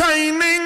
shining.